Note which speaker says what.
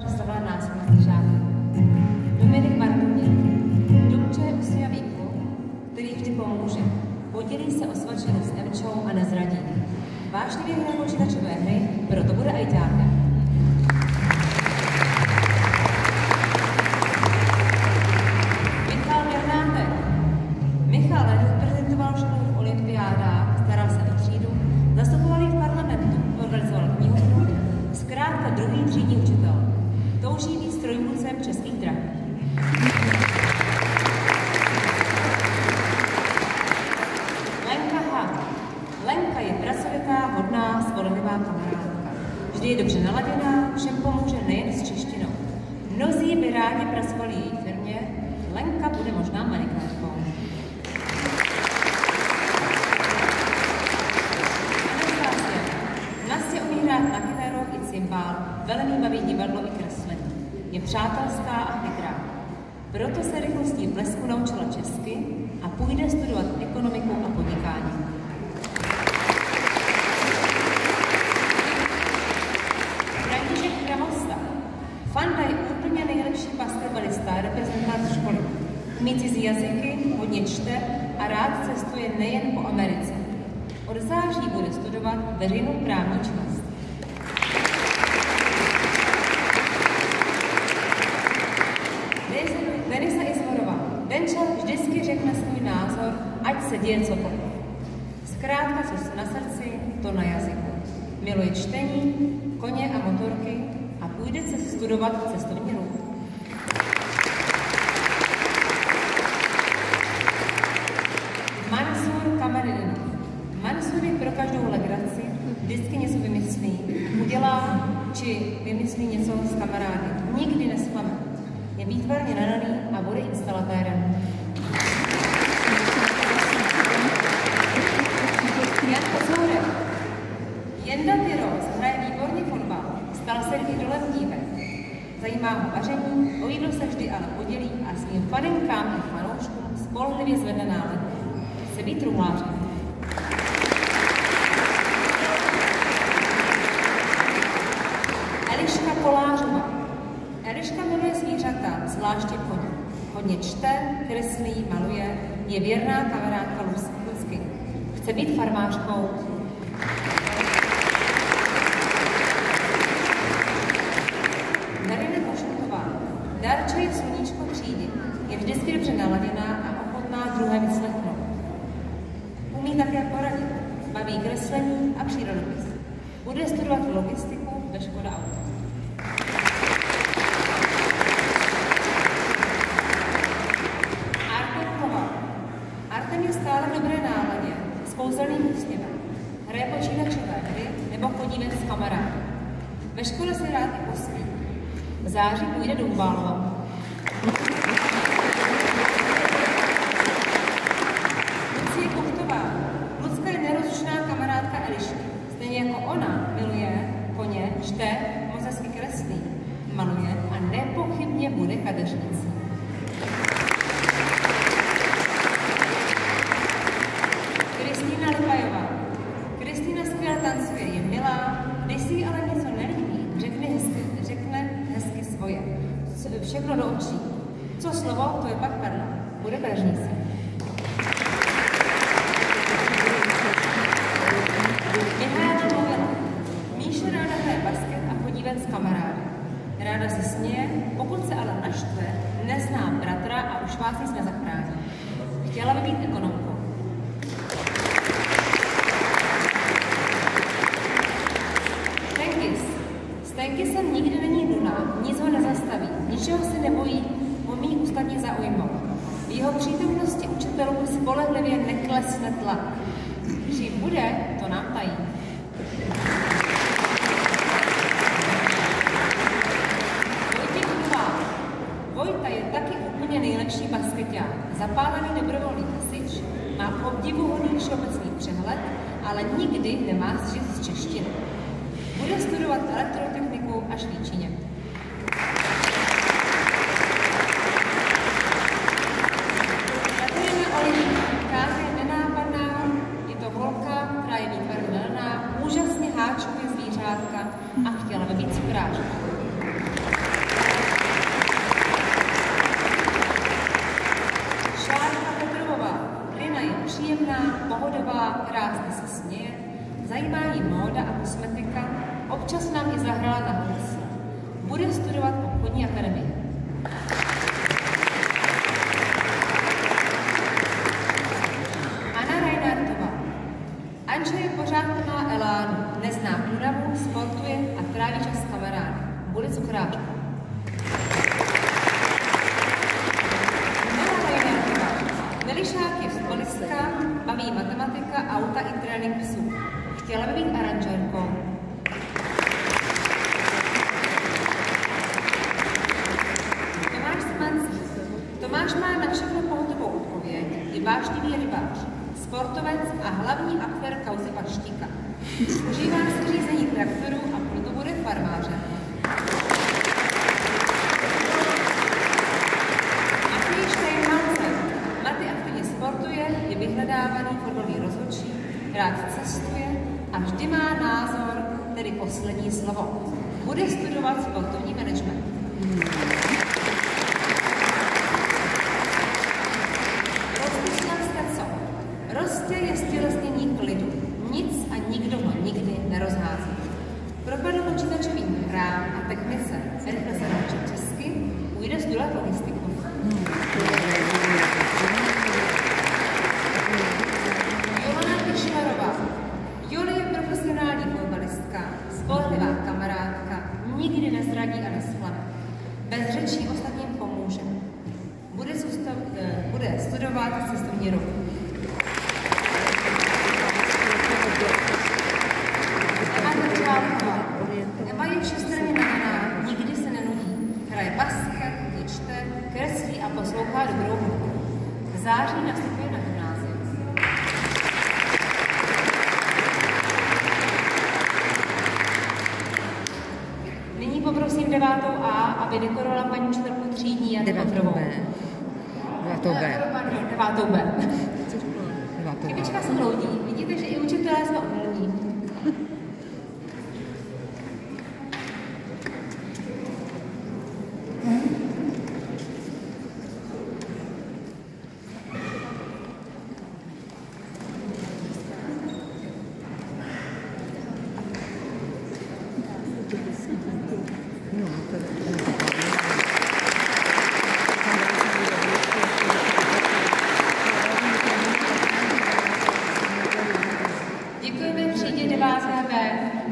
Speaker 1: představila následný žák. Dominik Martuně. Dumče je usměvavý kluk, který vždy pomůže. Podělí se o svačinu s Emčou a nezradí. Vážlivě hraje počítačové hry, proto bude ajťákem. Strojvůdcem českých drah. Lenka H. Lenka je pracovitá, hodná, spolehlivá kamarádka. Vždy je dobře naladěná, všem pomůže nejen s češtinou. Mnozí by rádi pracovali její firmě, Lenka bude možná manikárkou. Přátelská a chytrá. Proto se rychlostí blesku naučila česky a půjde studovat ekonomiku a podnikání. František Kravosta. Fanda je úplně nejlepší basketbalista, reprezentant školy. Umí cizí jazyky, hodně čte a rád cestuje nejen po Americe. Od září bude studovat veřejnou právní činnost. Se děje cokoliv. Zkrátka, co se na srdci, to na jazyku. Miluje čtení, koně a motorky a půjde se studovat cestovní ruch. Mansur Kamarinov. Mansur je pro každou legraci, vždycky něco vymyslí, udělá či vymyslí něco s kamarády. Nikdy nesklame. Je výtvarně nadaný a bude instalatérem. Jan Kocourek. Jenda Tyros hraje výborně fotbal, stal se idolem dívek. Zajímá ho vaření, o jídlo se vždy ale svým faninkám i fanouškům spolehlivě zvedne náladu. Chce být truhlářem. Eliška Kolářová. Eliška miluje zvířata, zvláště koně. Hodně čte, kreslí, maluje, je věrná kamarádka Lusky. Chce být farmářkou. Bude studovat logistiku ve Škoda Auto. Artem Koval. Artem je stále v dobré náladě, s kouzelným úsměvem. Hraje počítačové hry nebo chodí ven s kamarády. Ve škole se rád i pospí. V září půjde do Uválova. Bude kadeřnicí. Michaela mluvila. Míša ráda hraje basket a chodí ven s kamarády. Ráda se směje, pokud se ale naštve, nezná bratra a už vás nic nezachrání. Chtěla by být ekonomkou. Přítomnosti učitelů spolehlivě neklesne tlak. Čím bude, to nám tají. Vojtěch. Vojta je taky úplně nejlepší basketák. Zapálený dobrovolný hasič, má obdivuhodný všeobecný přehled, ale nikdy nemá střih z češtiny. Bude studovat elektrotechniku až v. příjemná, pohodová, krásně se směje, zajímá jí móda a kosmetika, občas nám i zahrála na hlasu. Bude studovat obchodní akademii. Anna Reinhardtová. Anže je pořád má elánu, nezná únavu, sportuje a tráví čas s kamarády. Bude cukráčka. Trénink psů. Chtěla by být aranžérkou. Tomáš Smanský. Tomáš má na všechno pohotovou odpověď, je vášnivý rybář, sportovec a hlavní aktér kauzy Paštíka. Užívá si řízení traktoru a proto bude farmářem. Rád cestuje a vždy má názor, tedy poslední slovo. Bude studovat sportovní management. Rostě je stělesnění klidu. Nic a nikdo ho nikdy nerozhází. Propadl počítačovým hrám a technice. Rychle se naučil česky, půjde studovat logistiku. Jolana Kišvarová. Joli je profesionální fotbalistka, spolehlivá kamarádka, nikdy nezradí a nesklame. Bez řečí ostatním pomůže. Bude, sustav, eh, bude studovat cestovní ruch. Eva Držálková. Eva je všestranně nadaná, nikdy se nenudí. Hraje basket, je čte, kreslí a poslouchá dobrou hudbu. V září nastupuje na gymnázium. Nyní poprosím devátou A, aby dekorovala paní učitelku třídní Janu
Speaker 2: Devátou. B. Devátou B.
Speaker 1: Devátou B.
Speaker 2: Co řekla? Devátou B.
Speaker 1: Děkujeme třídě 9.